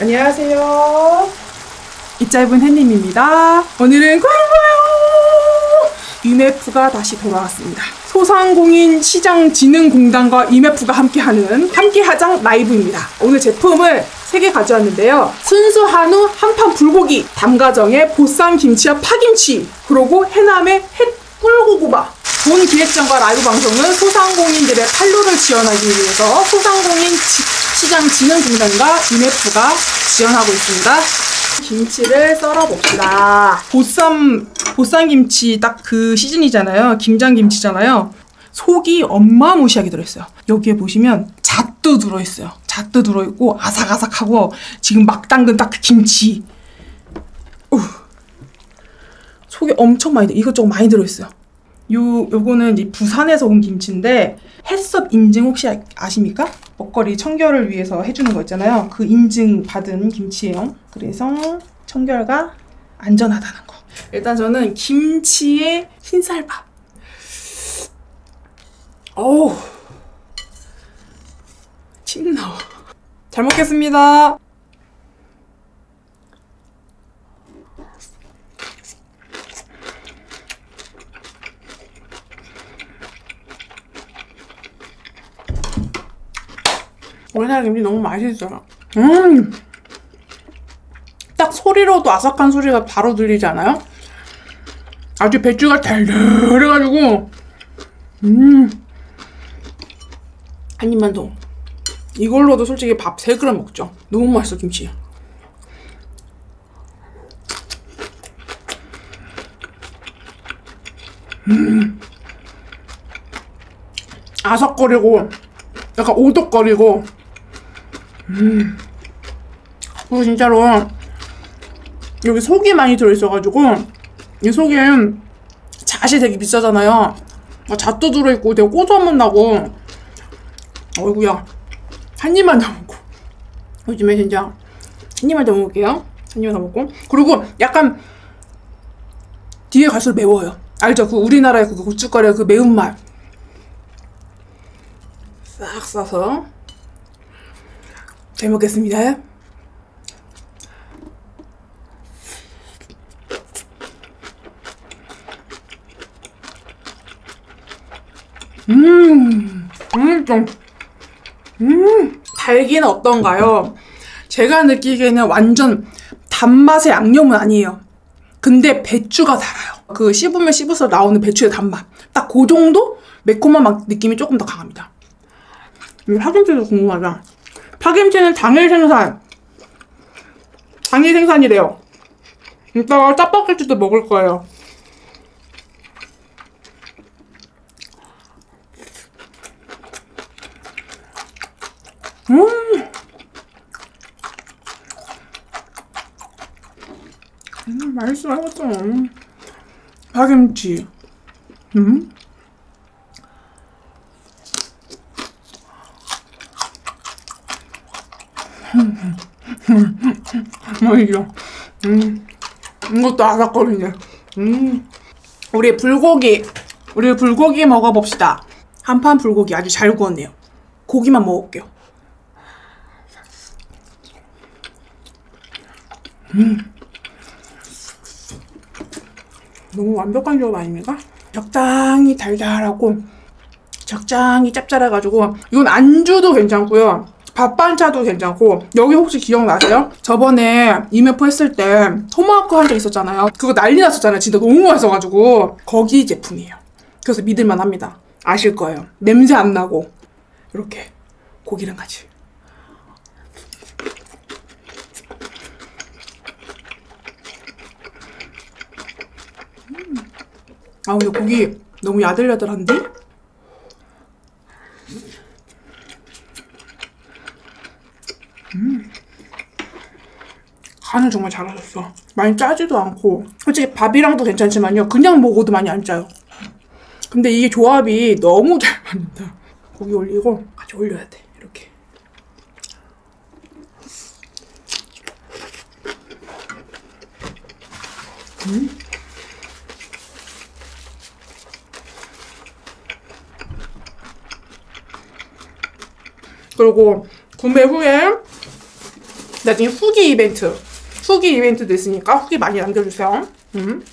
안녕하세요. 이 짧은 햇님입니다. 오늘은 꽝꽝! 이메프가 다시 돌아왔습니다. 소상공인 시장진흥공단과 이메프가 함께하는 함께하장 라이브입니다. 오늘 제품을 3개 가져왔는데요. 순수 한우 한판 불고기, 담가정의 보쌈 김치와 파김치, 그리고 해남의 햇 꿀고구마. 본 기획전과 라이브 방송은 소상공인들의 판로를 지원하기 위해서 소상공인 시장 진흥공단과 이메프가 지원하고 있습니다. 김치를 썰어 봅시다. 보쌈 보쌈 김치 딱 그 시즌이잖아요. 김장 김치잖아요. 속이 엄마무시하게 들어있어요. 여기에 보시면 잣도 들어있어요. 잣도 들어있고 아삭아삭하고 지금 막 담근 딱 그 김치. 우. 속이 엄청 많이. 이것저것 많이 들어있어요. 요 요거는 이제 부산에서 온 김치인데 햇섭 인증 혹시 아, 십니까 먹거리 청결을 위해서 해주는 거 있잖아요. 그 인증 받은 김치예요. 그래서 청결과 안전하다는 거. 일단 저는 김치에 흰쌀밥. 어우 침 나와. 잘 먹겠습니다. 우리나라 김치 너무 맛있어요. 음! 딱 소리로도 아삭한 소리가 바로 들리지 않아요? 아주 배추가 달달해가지고 음. 한 입만 더. 이걸로도 솔직히 밥 3그릇 먹죠. 너무 맛있어, 김치. 음. 아삭거리고, 약간 오독거리고, 음. 그리고 진짜로 여기 속이 많이 들어있어가지고 이 속에 잣이 되게 비싸잖아요. 잣도 들어있고 되게 고소한 맛 나고 어이구야 한 입만 더 먹고 요즘에 진짜 한 입만 더 먹을게요. 한 입만 더 먹고 그리고 약간 뒤에 갈수록 매워요. 알죠? 그 우리나라의 그 고춧가루의 그 매운맛 싹 싸서 잘 먹겠습니다. 음, 음, 좀, 음, 달기는 어떤가요? 제가 느끼기에는 완전 단맛의 양념은 아니에요. 근데 배추가 달아요. 그 씹으면 씹어서 나오는 배추의 단맛. 딱 그 정도 매콤한 느낌이 조금 더 강합니다. 파김치도 궁금하다. 파김치는 당일 생산. 당일 생산이래요. 이따가 짜파게티도 먹을 거예요. 음! 음, 맛있어, 맛있어. 파김치. 음? 맛있어. 음. 이것도 아삭거리네. 음. 우리 불고기. 우리 불고기 먹어봅시다. 한판 불고기 아주 잘 구웠네요. 고기만 먹을게요. 음. 너무 완벽한 조합 아닙니까? 적당히 달달하고 적당히 짭짤해가지고 이건 안주도 괜찮고요. 밥 반차도 괜찮고 여기 혹시 기억나세요? 저번에 이메프 했을 때 토마호크 한 적 있었잖아요. 그거 난리 났었잖아요. 진짜 너무 맛있어가지고 거기 제품이에요. 그래서 믿을만 합니다. 아실 거예요. 냄새 안 나고 이렇게 고기랑 같이 아 근데 고기 너무 야들야들한데? 음. 간을 정말 잘하셨어. 많이 짜지도 않고 솔직히 밥이랑도 괜찮지만요. 그냥 먹어도 많이 안 짜요. 근데 이게 조합이 너무 잘 맞는다. 고기 올리고 같이 올려야 돼. 이렇게. 음. 그리고 구매 후에 나중에 후기 이벤트 후기 이벤트도 있으니까 후기 많이 남겨주세요. 음.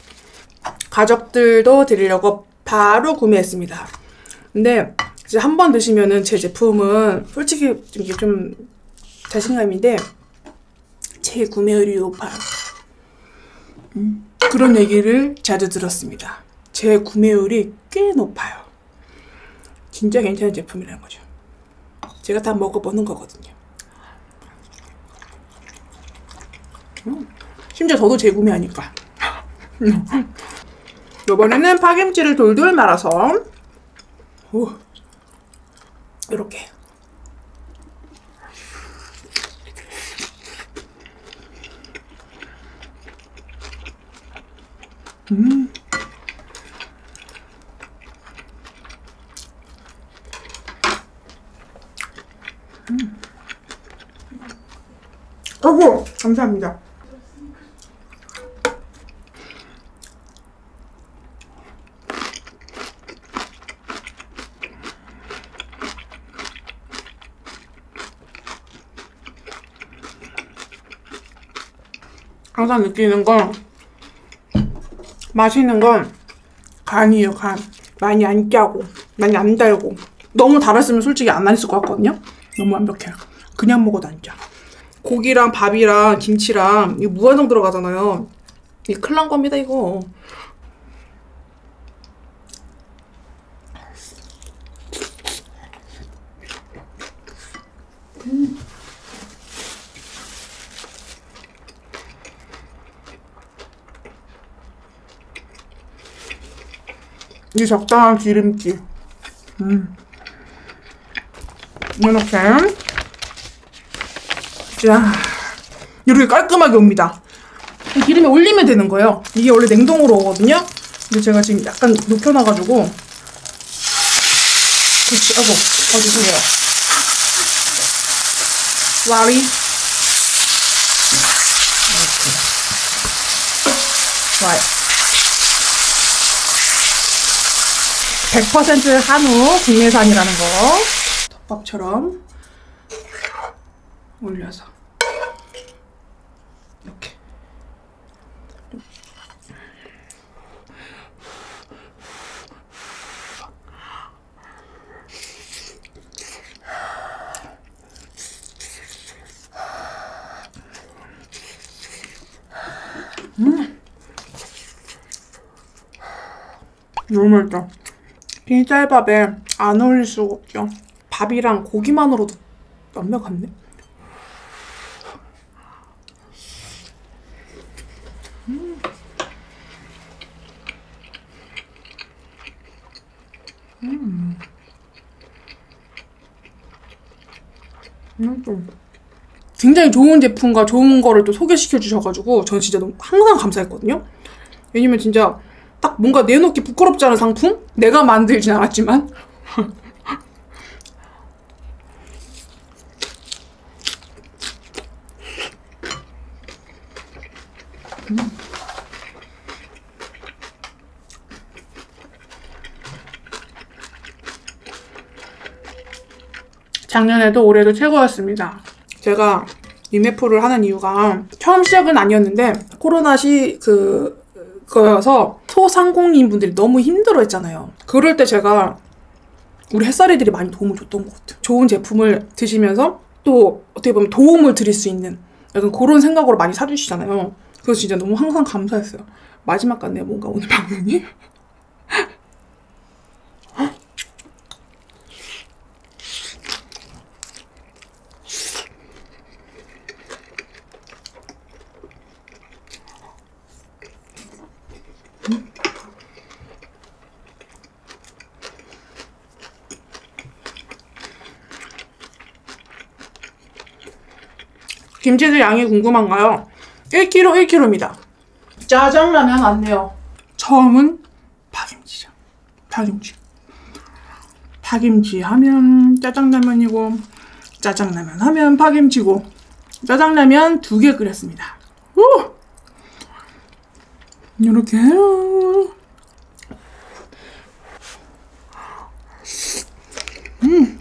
가족들도 드리려고 바로 구매했습니다. 근데 이제 한 번 드시면은 제 제품은 솔직히 이게 좀 자신감인데 제 구매율이 높아요. 음. 그런 얘기를 자주 들었습니다. 제 구매율이 꽤 높아요. 진짜 괜찮은 제품이라는 거죠. 제가 다 먹어보는 거거든요. 음, 심지어 저도 재구매하니까. 이번에는 파김치를 돌돌 말아서 오, 이렇게 음. 음. 어구 감사합니다. 항상 느끼는 건 맛있는 건 간이에요 간. 많이 안 짜고 많이 안 달고. 너무 달았으면 솔직히 안 맛있을 것 같거든요? 너무 완벽해요. 그냥 먹어도 안 짜. 고기랑 밥이랑 김치랑 이거 무한정 들어가잖아요. 이 큰일 난 겁니다 이거 이 적당한 기름기. 음. 이렇게. 자, 이렇게 깔끔하게 옵니다. 기름에 올리면 되는 거예요. 이게 원래 냉동으로 오거든요. 근데 제가 지금 약간 녹여놔가지고. 그렇지, 아고, 어, 죄송해요. 와리. 이렇게. 좋아요. 100% 한우 국내산이라는 거. 덮밥처럼 올려서 이렇게. 음. 너무 맛있다 빈쌀밥에 안 어울릴 수가 없죠. 밥이랑 고기만으로도 완벽한데? 음. 음. 음. 굉장히 좋은 제품과 좋은 거를 또 소개시켜 주셔가지고 저는 진짜 너무 항상 감사했거든요. 왜냐면 진짜 딱 뭔가 내놓기 부끄럽지 않은 상품? 내가 만들진 않았지만 작년에도 올해도 최고였습니다. 제가 유메프를 하는 이유가 처음 시작은 아니었는데 코로나 시 그 거여서 소상공인 분들이 너무 힘들어 했잖아요. 그럴 때 제가 우리 햇살이들이 많이 도움을 줬던 것 같아요. 좋은 제품을 드시면서 또 어떻게 보면 도움을 드릴 수 있는 약간 그런 생각으로 많이 사주시잖아요. 그래서 진짜 너무 항상 감사했어요. 마지막 같네요, 뭔가 오늘 방송이. 김치들 양이 궁금한가요? 1kg 1kg입니다. 짜장라면 안돼요. 처음은 파김치죠. 파김치. 파김치 하면 짜장라면이고 짜장라면 하면 파김치고 짜장라면 두 개 끓였습니다. 오! 이렇게 음.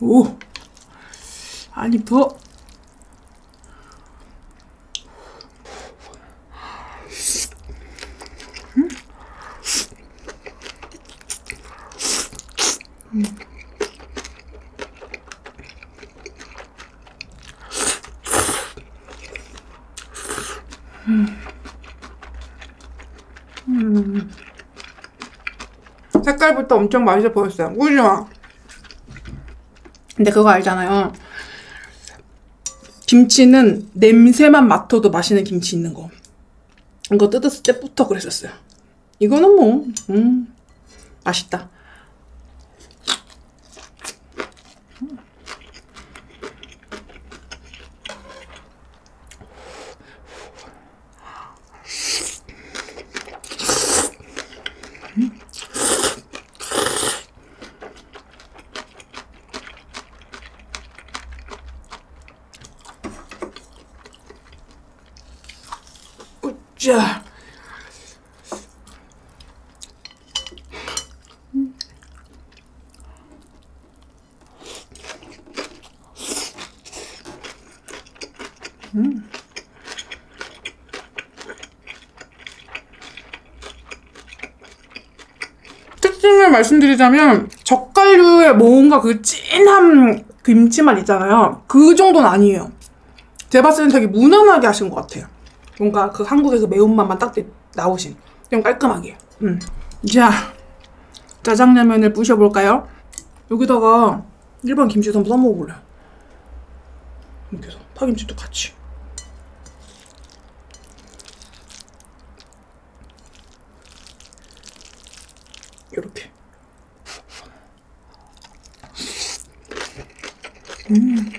오. 아니 더. 색깔부터 엄청 맛있어 보였어요. 그죠? 근데 그거 알잖아요. 김치는 냄새만 맡아도 맛있는 김치 있는 거. 이거 뜯었을 때부터 그랬었어요. 이거는 뭐, 음, 맛있다. 자. 음. 특징을 말씀드리자면 젓갈류에 뭔가 그 진한 김치만 있잖아요. 그 정도는 아니에요. 제가 봤을 땐 되게 무난하게 하신 것 같아요. 뭔가 그 한국에서 매운맛만 딱 나오신 좀 깔끔하게. 음. 자 짜장라면을 부셔볼까요? 여기다가 일반 김치도 한번 써먹어볼래요. 이렇게 해서 파김치도 같이. 이렇게. 음.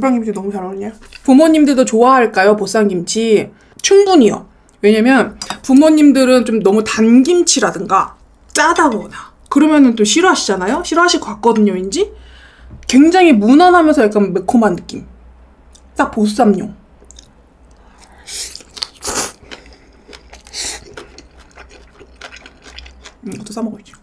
유방김치 너무 잘 어울려. 부모님들도 좋아할까요? 보쌈김치? 충분히요. 왜냐면 부모님들은 좀 너무 단 김치라든가 짜다거나 그러면은 또 싫어하시잖아요? 싫어하실 것 같거든요, 왠지? 굉장히 무난하면서 약간 매콤한 느낌. 딱 보쌈용. 음, 이것도 싸먹어야지.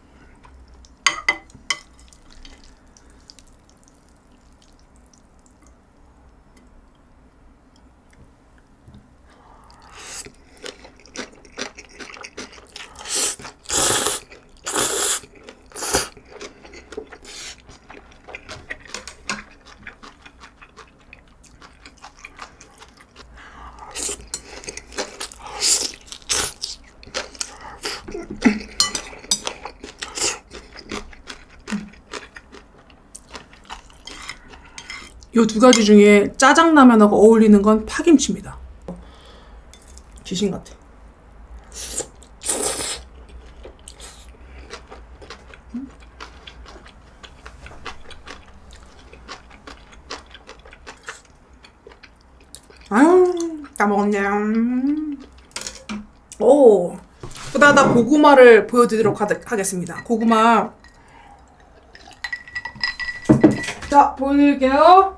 이 두 가지 중에 짜장라면하고 어울리는 건 파김치입니다. 귀신 같아. 아유, 다 먹었네. 오, 그다가 고구마를 보여드리도록 하겠습니다. 고구마. 자, 보여드릴게요.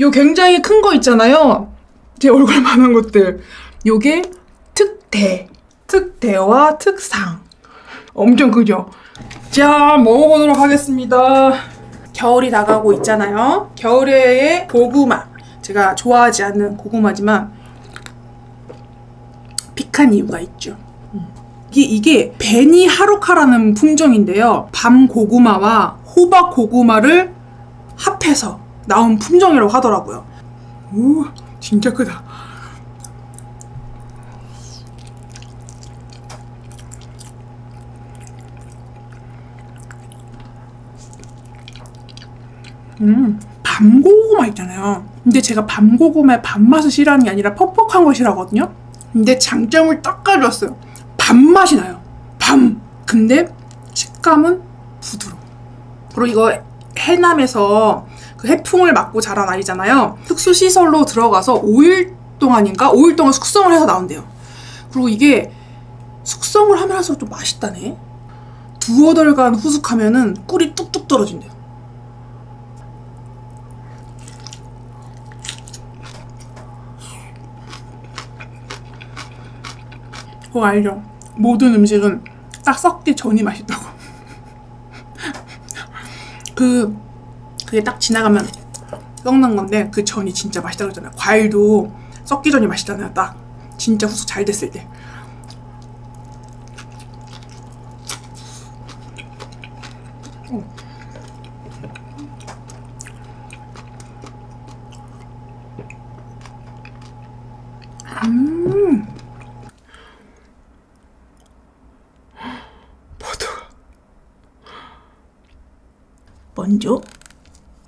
요 굉장히 큰 거 있잖아요. 제 얼굴만한 것들. 요게 특대. 특대와 특상. 엄청 크죠? 자, 먹어보도록 하겠습니다. 겨울이 다가오고 있잖아요. 겨울에의 고구마. 제가 좋아하지 않는 고구마지만 픽한 이유가 있죠. 음. 이게, 이게 베니 하루카라는 품종인데요. 밤 고구마와 호박 고구마를 합해서 나온 품종이라고 하더라고요. 오, 진짜 크다. 음, 밤고구마 있잖아요. 근데 제가 밤고구마의 밥맛을 싫어하는 게 아니라 퍽퍽한 걸 싫어하거든요. 근데 장점을 딱 가져왔어요. 밥맛이 나요. 밤. 근데 식감은 부드러워. 그리고 이거 해남에서 그 해풍을 맞고 자란 아이잖아요. 특수시설로 들어가서 5일 동안인가? 5일 동안 숙성을 해서 나온대요. 그리고 이게 숙성을 하면 할수록 좀 맛있다네. 두어 달간 후숙하면은 꿀이 뚝뚝 뚝 떨어진대요. 그거 알죠? 모든 음식은 딱 썩기 전이 맛있다고. 그, 그게 딱 지나가면 썩는 건데 그 전이 진짜 맛있다고 그러잖아요. 과일도 썩기 전이 맛있잖아요. 딱. 진짜 후숙 잘 됐을 때. 어. 음. 버터가. 먼저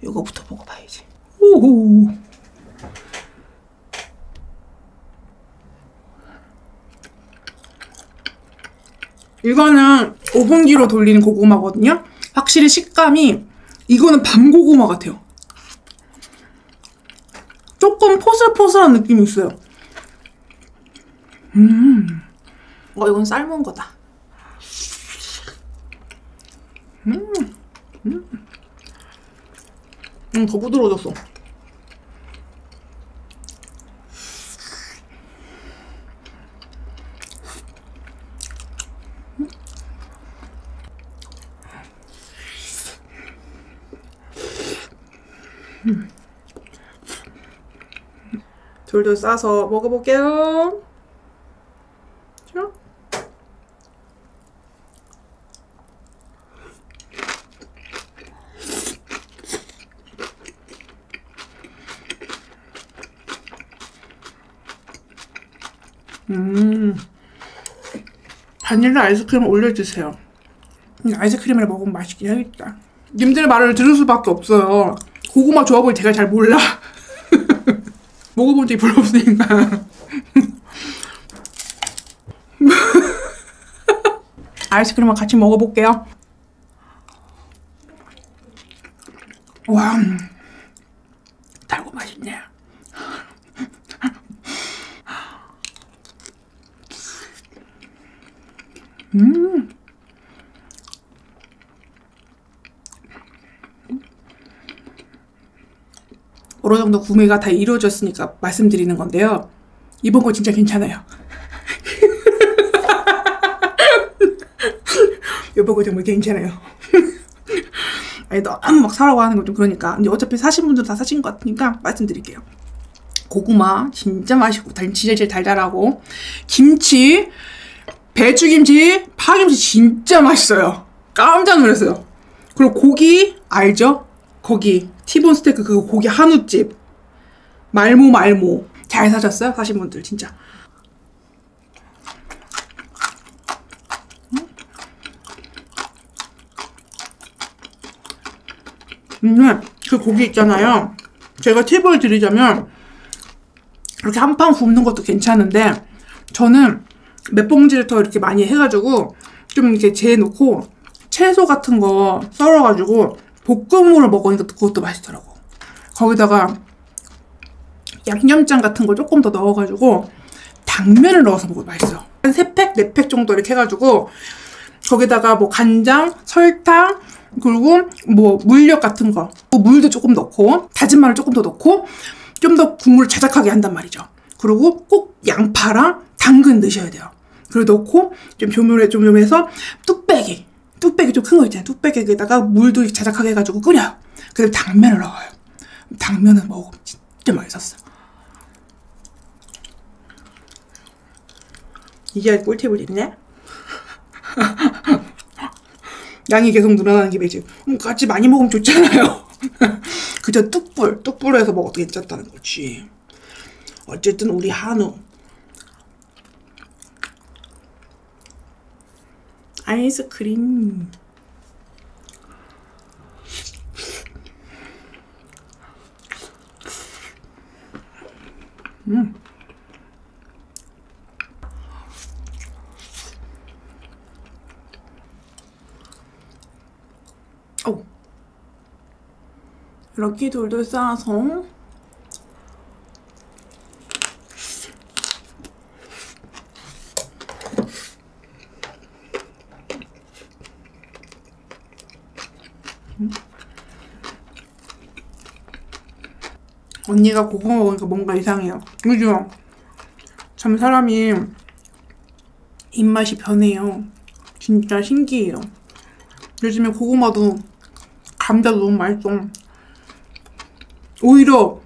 요거부터 먹어봐야지. 오호. 이거는 오븐기로 돌리는 고구마거든요. 확실히 식감이 이거는 밤 고구마 같아요. 조금 포슬포슬한 느낌이 있어요. 음. 어, 이건 삶은 거다. 음. 음. 음, 더 부드러워졌어. 돌돌 싸서 먹어볼게요. 자. 음. 바닐라 아이스크림 올려주세요. 아이스크림을 먹으면 맛있긴 하겠다. 님들 말을 들을 수밖에 없어요. 고구마 조합을 제가 잘 몰라. 먹어본 적이 별로 없으니까. 아이스크림과 같이 먹어볼게요. 와, 달고 맛있네. 음. 어느 정도 구매가 다 이루어졌으니까 말씀드리는 건데요. 이번 거 진짜 괜찮아요. 이번 거 정말 괜찮아요. 아니 너무 막 사라고 하는 건 좀 그러니까 근데 어차피 사신 분들 다 사신 것 같으니까 말씀드릴게요. 고구마 진짜 맛있고 달, 진짜 제일 달달하고 김치 배추김치 파김치 진짜 맛있어요. 깜짝 놀랐어요. 그리고 고기 알죠? 거기 티본 스테이크 그 고기 한우집. 말모 말모. 잘 사셨어요? 사신 분들 진짜. 근데 그 고기 있잖아요. 제가 팁을 드리자면 이렇게 한 판 굽는 것도 괜찮은데 저는 몇 봉지를 더 이렇게 많이 해가지고 좀 이렇게 재놓고 채소 같은 거 썰어가지고 볶음으로 먹으니까 그것도 맛있더라고. 거기다가 양념장 같은 거 조금 더 넣어가지고 당면을 넣어서 먹으면 맛있어. 한 3팩, 4팩 정도 이렇게 해가지고 거기다가 뭐 간장, 설탕, 그리고 뭐 물엿 같은 거, 뭐 물도 조금 넣고 다진 마늘 조금 더 넣고 좀 더 국물을 자작하게 한단 말이죠. 그리고 꼭 양파랑 당근 넣으셔야 돼요. 그리고 넣고 좀 조물에 좀 해서 뚝배기 뚝배기 좀 큰 거 있잖아요. 뚝배기에다가 물도 자작하게 해가지고 끓여요. 그리고 당면을 넣어요. 당면은 먹으면 진짜 맛있었어. 이게 꿀팁을 있네? 양이 계속 늘어나는 게 매지. 음, 같이 많이 먹으면 좋잖아요. 그저 뚝불, 뚝불에서 먹어도 괜찮다는 거지. 어쨌든 우리 한우. 아이스크림. 음. 오. 이렇게 돌돌 쌓아서 언니가 고구마 먹으니까 뭔가 이상해요. 그죠? 참 사람이 입맛이 변해요. 진짜 신기해요. 요즘에 고구마도 감자도 너무 맛있어. 오히려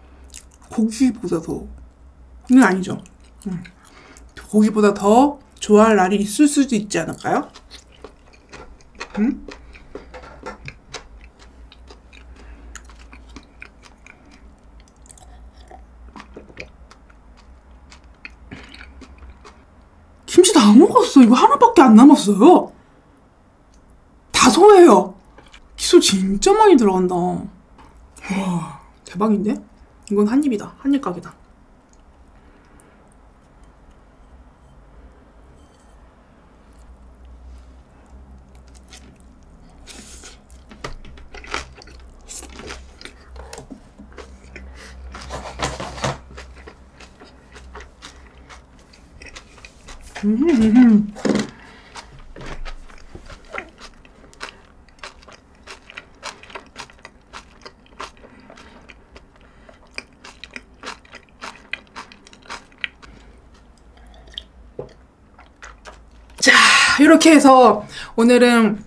고기보다 더 이건 아니죠. 음. 고기보다 더 좋아할 날이 있을 수도 있지 않을까요? 음? 다 먹었어. 이거 하나밖에 안 남았어요. 다 소해요. 기소 진짜 많이 들어간다. 와, 대박인데? 이건 한 입이다. 한 입 각이다. 자, 이렇게 해서 오늘은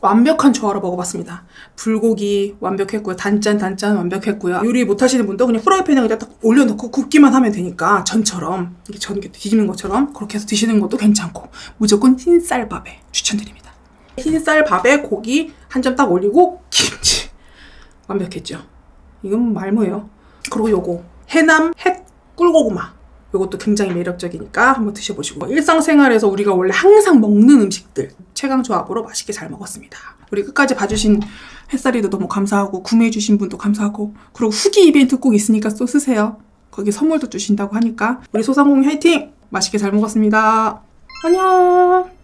완벽한 조화로 먹어봤습니다. 불고기 완벽했고요. 단짠 단짠 완벽했고요. 요리 못하시는 분도 그냥 프라이팬에 그냥 딱 올려놓고 굽기만 하면 되니까 전처럼 이렇게 전 이렇게 뒤집는 것처럼 그렇게 해서 드시는 것도 괜찮고 무조건 흰쌀밥에 추천드립니다. 흰쌀밥에 고기 한 점 딱 올리고 김치 완벽했죠. 이건 말모예요. 그리고 요거 해남 햇 꿀고구마 이것도 굉장히 매력적이니까 한번 드셔보시고 일상생활에서 우리가 원래 항상 먹는 음식들 최강 조합으로 맛있게 잘 먹었습니다. 우리 끝까지 봐주신 햇살이도 너무 감사하고 구매해주신 분도 감사하고 그리고 후기 이벤트 꼭 있으니까 또 쓰세요. 거기 선물도 주신다고 하니까 우리 소상공인 화이팅! 맛있게 잘 먹었습니다. 안녕!